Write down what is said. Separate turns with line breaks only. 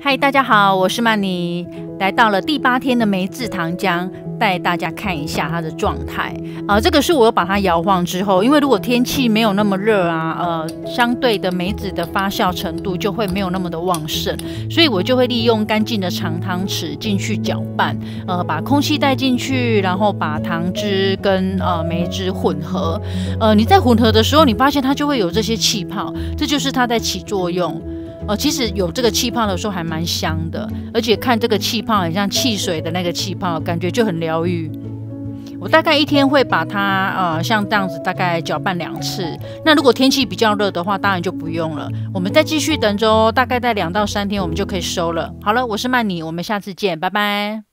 嗨，大家好，我是曼妮，来到了第八天的梅子糖浆，带大家看一下它的状态啊。这个是我把它摇晃之后，因为如果天气没有那么热啊，呃，相对的梅子的发酵程度就会没有那么的旺盛，所以我就会利用干净的长汤匙进去搅拌，呃，把空气带进去，然后把糖汁跟呃梅汁混合。呃，你在混合的时候，你发现它就会有这些气泡，这就是它在起作用。哦，其实有这个气泡的时候还蛮香的，而且看这个气泡很像汽水的那个气泡，感觉就很疗愈。我大概一天会把它呃像这样子大概搅拌两次。那如果天气比较热的话，当然就不用了。我们再继续等着哦，大概在两到三天我们就可以收了。好了，我是曼妮，我们下次见，拜拜。